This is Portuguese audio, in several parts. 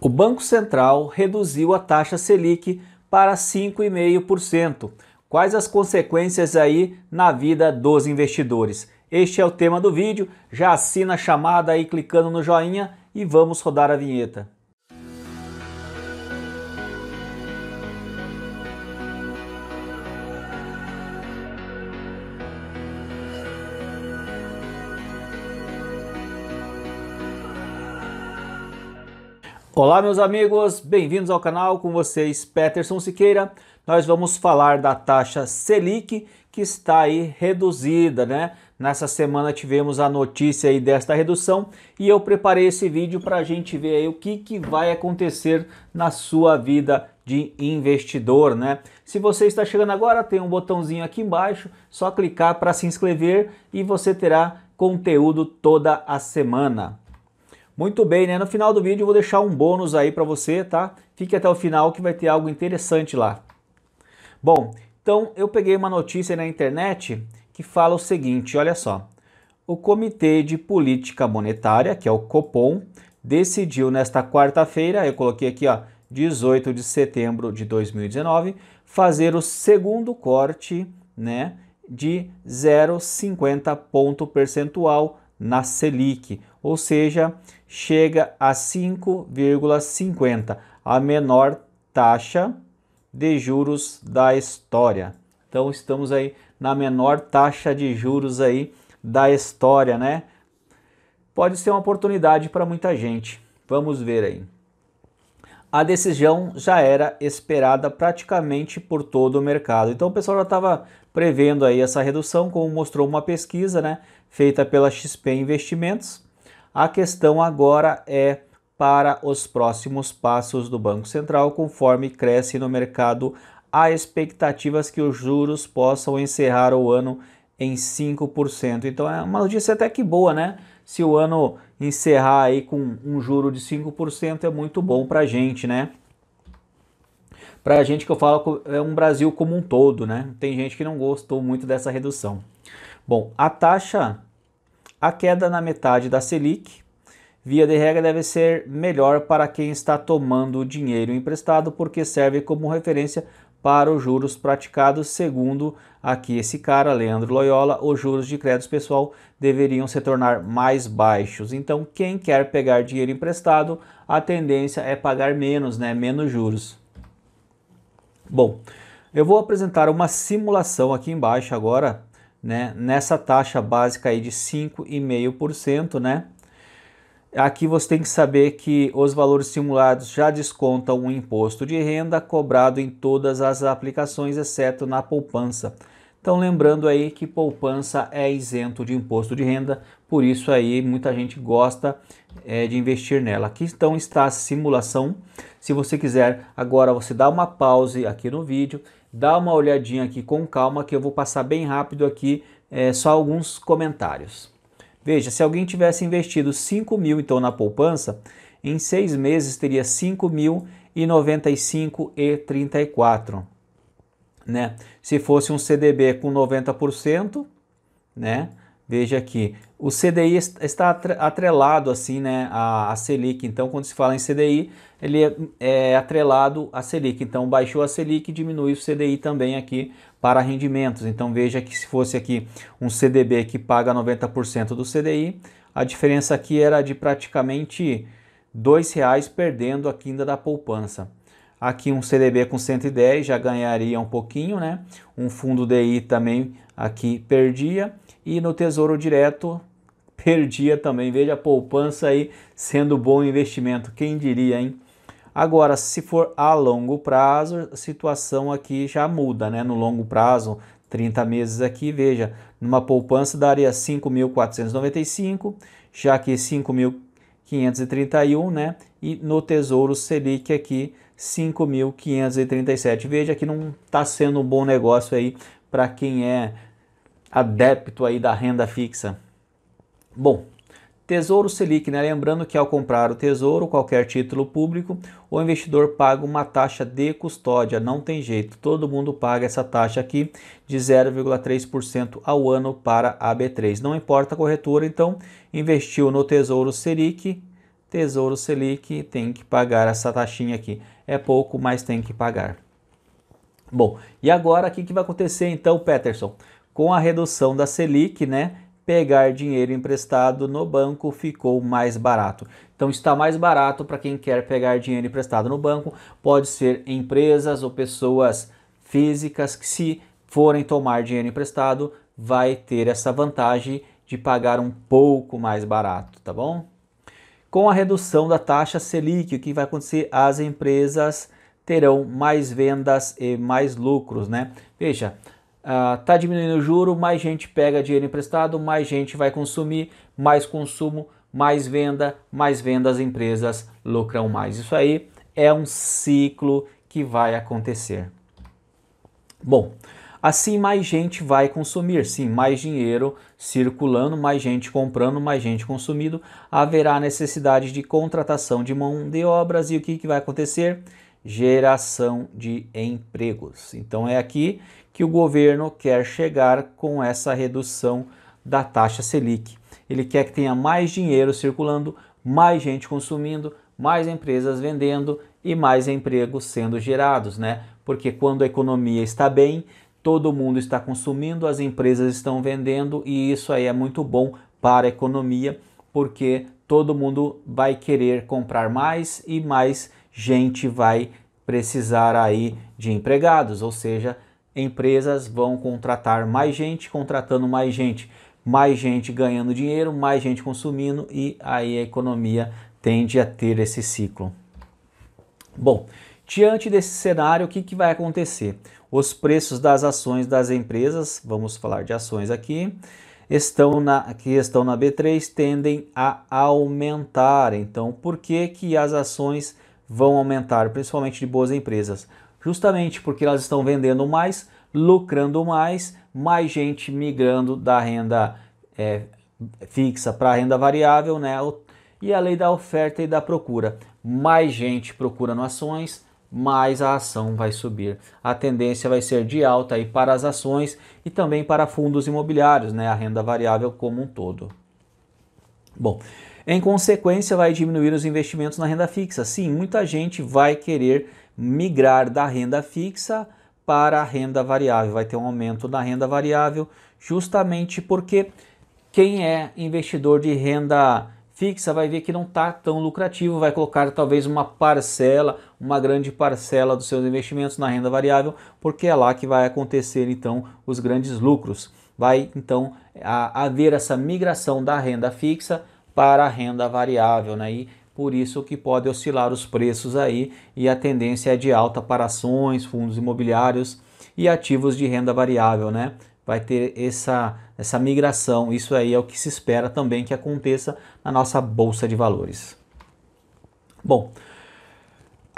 O Banco Central reduziu a taxa Selic para 5,5%. Quais as consequências aí na vida dos investidores? Este é o tema do vídeo. Já assina a chamada aí clicando no joinha e vamos rodar a vinheta. Olá meus amigos, bem-vindos ao canal, com vocês Peterson Siqueira. Nós vamos falar da taxa Selic que está aí reduzida, né? Nessa semana tivemos a notícia aí desta redução e eu preparei esse vídeo para a gente ver aí o que, que vai acontecer na sua vida de investidor, né? Se você está chegando agora, tem um botãozinho aqui embaixo, só clicar para se inscrever e você terá conteúdo toda a semana. Muito bem, né? No final do vídeo eu vou deixar um bônus aí para você, tá? Fique até o final que vai ter algo interessante lá. Bom, então eu peguei uma notícia na internet que fala o seguinte, olha só. O Comitê de Política Monetária, que é o Copom, decidiu nesta quarta-feira, eu coloquei aqui, ó, 18 de setembro de 2019, fazer o segundo corte, né, de 0,50 ponto percentual na Selic, ou seja, chega a 5,50, a menor taxa de juros da história. Então estamos aí na menor taxa de juros aí da história, né? Pode ser uma oportunidade para muita gente. Vamos ver aí. A decisão já era esperada praticamente por todo o mercado. Então o pessoal já estava prevendo aí essa redução, como mostrou uma pesquisa, né, feita pela XP Investimentos. A questão agora é para os próximos passos do Banco Central, conforme cresce no mercado há expectativas que os juros possam encerrar o ano em 5%. Então é uma notícia até que boa, né? Se o ano encerrar aí com um juro de 5% é muito bom para a gente, né? Para a gente que eu falo é um Brasil como um todo, né? Tem gente que não gostou muito dessa redução. Bom, a taxa a queda na metade da Selic, via de regra, deve ser melhor para quem está tomando dinheiro emprestado, porque serve como referência para os juros praticados, segundo aqui esse cara, Leandro Loyola, os juros de crédito pessoal deveriam se tornar mais baixos. Então, quem quer pegar dinheiro emprestado, a tendência é pagar menos, né? menos juros. Bom, eu vou apresentar uma simulação aqui embaixo agora né, nessa taxa básica aí de 5,5%, né? Aqui você tem que saber que os valores simulados já descontam o imposto de renda cobrado em todas as aplicações, exceto na poupança. Então lembrando aí que poupança é isento de imposto de renda, por isso aí muita gente gosta é, de investir nela. Aqui então está a simulação. Se você quiser, agora você dá uma pause aqui no vídeo dá uma olhadinha aqui com calma que eu vou passar bem rápido aqui é, só alguns comentários. Veja, se alguém tivesse investido 5 mil então na poupança, em seis meses teria 5 mil e 95 e 34, né? Se fosse um CDB com 90%, né? Veja aqui, o CDI está atrelado assim, né, a, a Selic. Então, quando se fala em CDI, ele é, é, atrelado a Selic. Então, baixou a Selic, diminui o CDI também aqui para rendimentos. Então, veja que se fosse aqui um CDB que paga 90% do CDI, a diferença aqui era de praticamente R$ reais perdendo aqui ainda da poupança. Aqui um CDB com 110 já ganharia um pouquinho, né? Um fundo DI também aqui perdia e no Tesouro Direto perdia também. Veja a poupança aí sendo bom investimento, quem diria, hein? Agora, se for a longo prazo, a situação aqui já muda, né? No longo prazo, 30 meses aqui, veja, numa poupança daria 5.495, já que 5.531, né? E no Tesouro Selic aqui 5.537. Veja que não está sendo um bom negócio aí para quem é adepto aí da renda fixa. Bom, Tesouro Selic, né? lembrando que ao comprar o tesouro, qualquer título público, o investidor paga uma taxa de custódia, não tem jeito, todo mundo paga essa taxa aqui de 0,3% ao ano para a B3. Não importa a corretora, então investiu no Tesouro Selic, Tesouro Selic tem que pagar essa taxinha aqui. É pouco, mas tem que pagar. Bom, e agora o que, que vai acontecer então, Peterson? Com a redução da Selic, né? Pegar dinheiro emprestado no banco ficou mais barato. Então está mais barato para quem quer pegar dinheiro emprestado no banco. Pode ser empresas ou pessoas físicas que se forem tomar dinheiro emprestado, vai ter essa vantagem de pagar um pouco mais barato, tá bom? Com a redução da taxa Selic, o que vai acontecer? As empresas terão mais vendas e mais lucros, né? Veja, uh, tá diminuindo o juro, mais gente pega dinheiro emprestado, mais gente vai consumir, mais consumo, mais venda, mais venda as empresas lucram mais. Isso aí é um ciclo que vai acontecer. Bom, assim mais gente vai consumir, sim, mais dinheiro circulando, mais gente comprando, mais gente consumindo, haverá necessidade de contratação de mão de obras e o que, que vai acontecer? Geração de empregos. Então é aqui que o governo quer chegar com essa redução da taxa Selic. Ele quer que tenha mais dinheiro circulando, mais gente consumindo, mais empresas vendendo e mais empregos sendo gerados, né? Porque quando a economia está bem, todo mundo está consumindo, as empresas estão vendendo e isso aí é muito bom para a economia, porque todo mundo vai querer comprar mais e mais gente vai precisar aí de empregados, ou seja, empresas vão contratar mais gente, contratando mais gente, mais gente ganhando dinheiro, mais gente consumindo e aí a economia tende a ter esse ciclo. Bom, diante desse cenário, o que, que vai acontecer? Os preços das ações das empresas, vamos falar de ações aqui, estão na, que estão na B3 tendem a aumentar. Então, por que, que as ações vão aumentar, principalmente de boas empresas? Justamente porque elas estão vendendo mais, lucrando mais, mais gente migrando da renda é, fixa para a renda variável, né? E a lei da oferta e da procura. Mais gente procurando ações, mais a ação vai subir. A tendência vai ser de alta aí para as ações e também para fundos imobiliários, né, a renda variável como um todo. Bom, em consequência vai diminuir os investimentos na renda fixa. Sim, muita gente vai querer migrar da renda fixa para a renda variável. Vai ter um aumento da renda variável justamente porque quem é investidor de renda fixa vai ver que não está tão lucrativo, vai colocar talvez uma parcela, uma grande parcela dos seus investimentos na renda variável, porque é lá que vai acontecer então os grandes lucros. Vai então haver essa migração da renda fixa para a renda variável, né? E por isso que pode oscilar os preços aí e a tendência é de alta para ações, fundos imobiliários e ativos de renda variável, né? vai ter essa, essa migração. Isso aí é o que se espera também que aconteça na nossa bolsa de valores. Bom,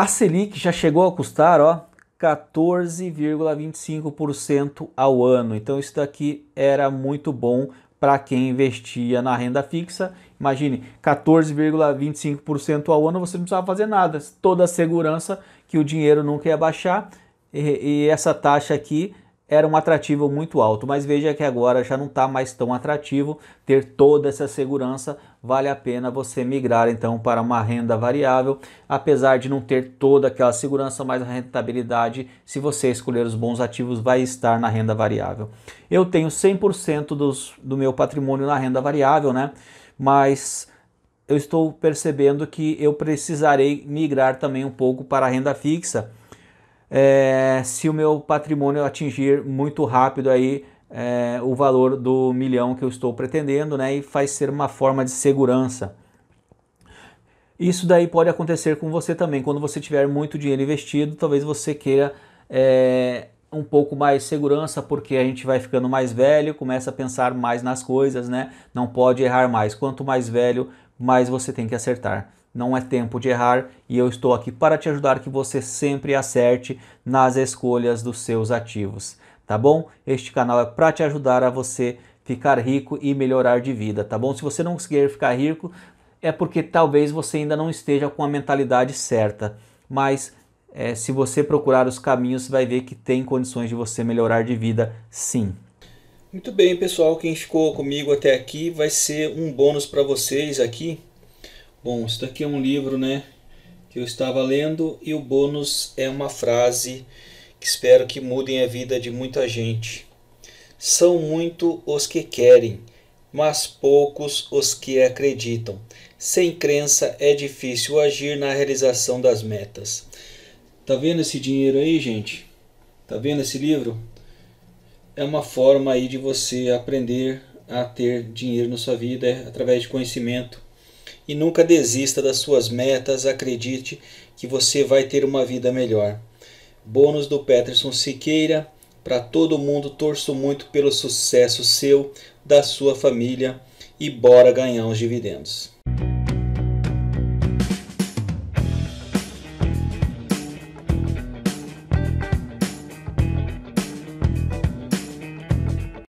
a Selic já chegou a custar, ó, 14,25% ao ano. Então isso daqui era muito bom para quem investia na renda fixa. Imagine, 14,25% ao ano, você não precisava fazer nada. Toda a segurança que o dinheiro nunca ia baixar. E, e essa taxa aqui era um atrativo muito alto, mas veja que agora já não está mais tão atrativo ter toda essa segurança, vale a pena você migrar então para uma renda variável, apesar de não ter toda aquela segurança, mas a rentabilidade, se você escolher os bons ativos, vai estar na renda variável. Eu tenho 100% dos, do meu patrimônio na renda variável, né? Mas eu estou percebendo que eu precisarei migrar também um pouco para a renda fixa, é, se o meu patrimônio atingir muito rápido aí é, o valor do milhão que eu estou pretendendo, né? E faz ser uma forma de segurança. Isso daí pode acontecer com você também. Quando você tiver muito dinheiro investido, talvez você queira é, um pouco mais segurança, porque a gente vai ficando mais velho, começa a pensar mais nas coisas, né? Não pode errar mais. Quanto mais velho, mais você tem que acertar não é tempo de errar e eu estou aqui para te ajudar que você sempre acerte nas escolhas dos seus ativos, tá bom? Este canal é para te ajudar a você ficar rico e melhorar de vida, tá bom? Se você não conseguir ficar rico, é porque talvez você ainda não esteja com a mentalidade certa, mas é, se você procurar os caminhos, vai ver que tem condições de você melhorar de vida, sim. Muito bem, pessoal, quem ficou comigo até aqui vai ser um bônus para vocês aqui Bom, isso daqui é um livro, né, que eu estava lendo e o bônus é uma frase que espero que mudem a vida de muita gente. São muito os que querem, mas poucos os que acreditam. Sem crença é difícil agir na realização das metas. Tá vendo esse dinheiro aí, gente? Tá vendo esse livro? É uma forma aí de você aprender a ter dinheiro na sua vida é através de conhecimento e nunca desista das suas metas, acredite que você vai ter uma vida melhor. Bônus do Peterson Siqueira. Para todo mundo, torço muito pelo sucesso seu, da sua família e bora ganhar os dividendos.